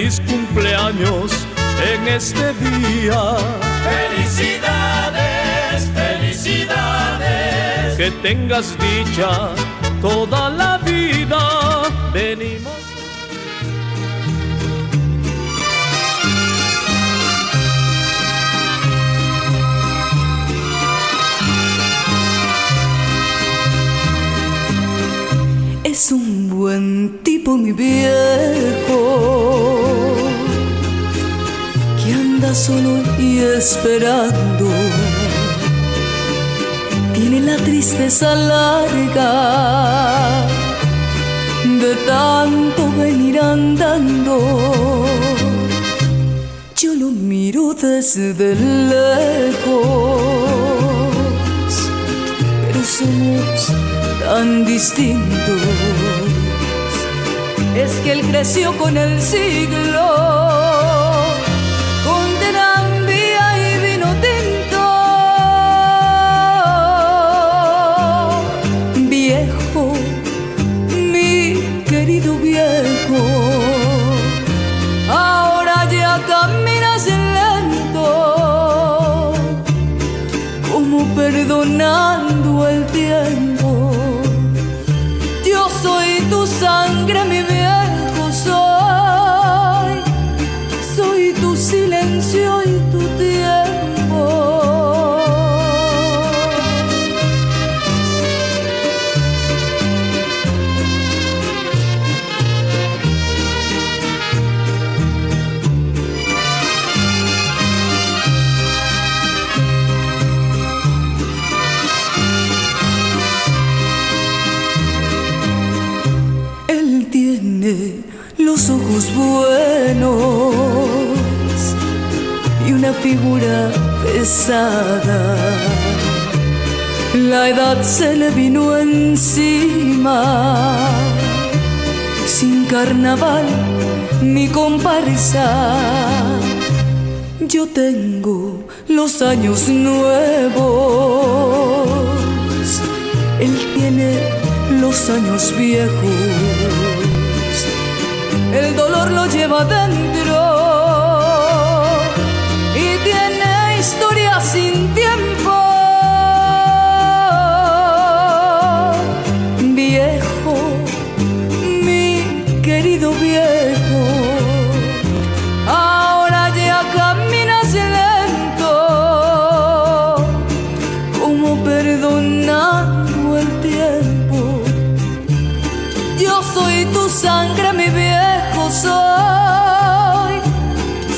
feliz cumpleaños en este día. Felicidades, felicidades. Que tengas dicha toda la vida. Venimos. Es un buen tipo mi viejo solo y esperando. Tiene la tristeza larga de tanto venir andando. Yo lo miro desde lejos, pero somos tan distintos. Es que él creció con el siglo, perdonando el tiempo. Yo soy tu sangre, mi viejo ojos buenos y una figura pesada. La edad se le vino encima, sin carnaval ni comparsa. Yo tengo los años nuevos, él tiene los años viejos. Lo lleva dentro y tiene historia sin tiempo. Viejo, mi querido viejo, soy,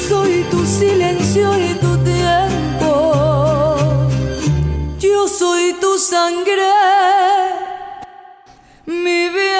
soy tu silencio y tu tiempo, yo soy tu sangre, mi vida.